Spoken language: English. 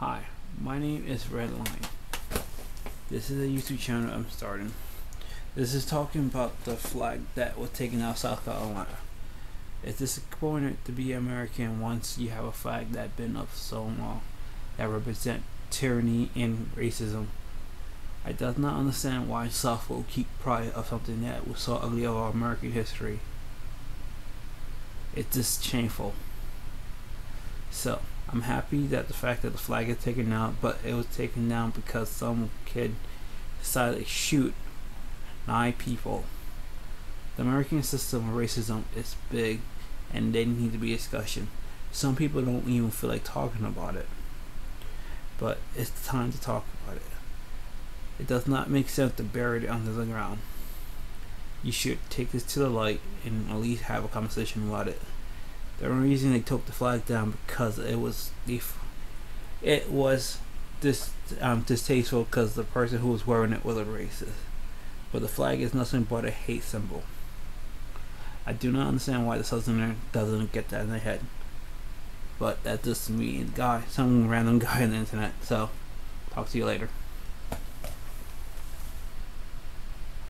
Hi, my name is Red Iron. This is a YouTube channel I'm starting. This is talking about the flag that was taken out of South Carolina. It's disappointing to be American once you have a flag that's been up so long that represent tyranny and racism. I does not understand why South will keep pride of something that was so ugly of our American history. It's just shameful. So, I'm happy that the fact that the flag is taken out, but it was taken down because some kid decided to shoot nine people. The American system of racism is big and they need to be discussion. Some people don't even feel like talking about it. But it's time to talk about it. It does not make sense to bury it under the ground. You should take this to the light and at least have a conversation about it. The reason they took the flag down because it was it was dis, um, distasteful because the person who was wearing it was a racist. But the flag is nothing but a hate symbol. I do not understand why the southerner doesn't get that in their head. But that's just me, guy, some random guy on the internet. So, talk to you later.